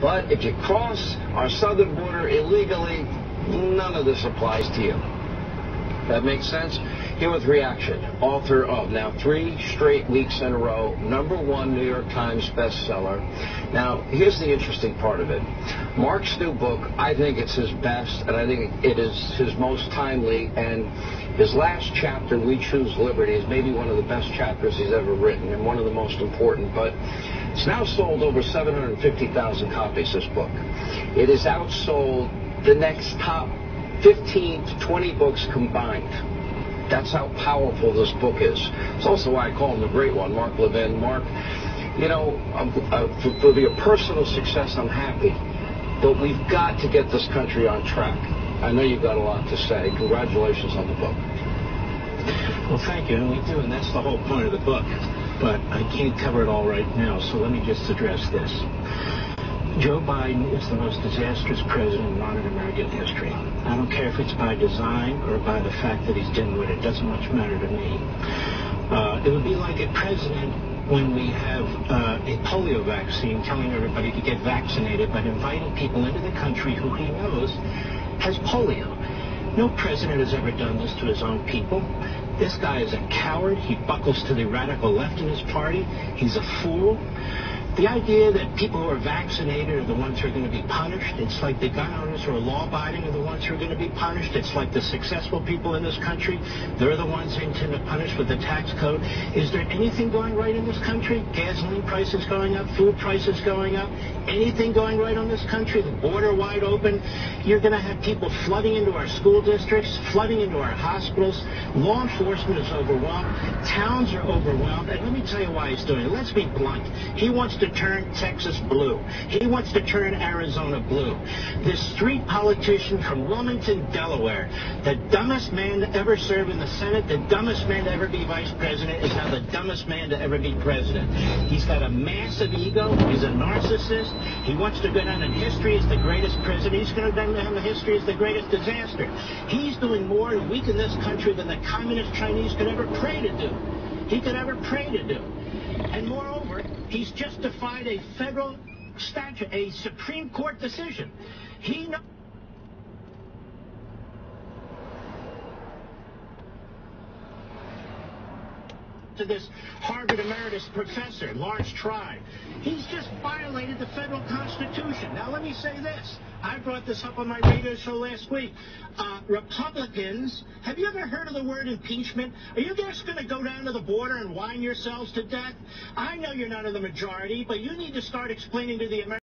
But if you cross our southern border illegally, none of this applies to you. That makes sense? Here with Reaction, author of now three straight weeks in a row, number one New York Times bestseller. Now, here's the interesting part of it. Mark's new book, I think it's his best, and I think it is his most timely, and his last chapter, We Choose Liberty, is maybe one of the best chapters he's ever written, and one of the most important, but it's now sold over 750,000 copies, this book. It has outsold the next top 15 to 20 books combined. That's how powerful this book is. It's also why I call him the great one, Mark Levin. Mark, you know, uh, for, for your personal success, I'm happy. But we've got to get this country on track. I know you've got a lot to say. Congratulations on the book. Well, thank you, and we do, and that's the whole point of the book. But I can't cover it all right now, so let me just address this. Joe Biden is the most disastrous president in modern American history. I don't care if it's by design or by the fact that he's dimwitted. It it doesn't much matter to me. Uh, it would be like a president when we have uh, a polio vaccine telling everybody to get vaccinated, but inviting people into the country who he knows has polio. No president has ever done this to his own people. This guy is a coward. He buckles to the radical left in his party. He's a fool. The idea that people who are vaccinated are the ones who are going to be punished, it's like the gun owners who are law-abiding are the ones who are going to be punished. It's like the successful people in this country, they're the ones who intend to punish with the tax code. Is there anything going right in this country? Gasoline prices going up, food prices going up, anything going right on this country? The border wide open. You're going to have people flooding into our school districts, flooding into our hospitals. Law enforcement is overwhelmed. Towns are overwhelmed. And let me tell you why he's doing it. Let's be blunt. He wants to turn Texas blue. He wants to turn Arizona blue. This street politician from Wilmington, Delaware, the dumbest man to ever serve in the Senate, the dumbest man to ever be vice president, is now the dumbest man to ever be president. He's got a massive ego. He's a narcissist. He wants to go down in history as the greatest president. He's going to go down in history as the greatest disaster. He's doing more to weaken this country than the communist Chinese could ever pray to do. He could ever pray to do. He's justified a federal statute, a Supreme Court decision. He knows. To this Harvard emeritus professor, Laurence Tribe. He's just violated the federal constitution. Now, let me say this. I brought this up on my radio show last week. Uh, Republicans, have you ever heard of the word impeachment? Are you just going to go down to the border and whine yourselves to death? I know you're not in the majority, but you need to start explaining to the Americans.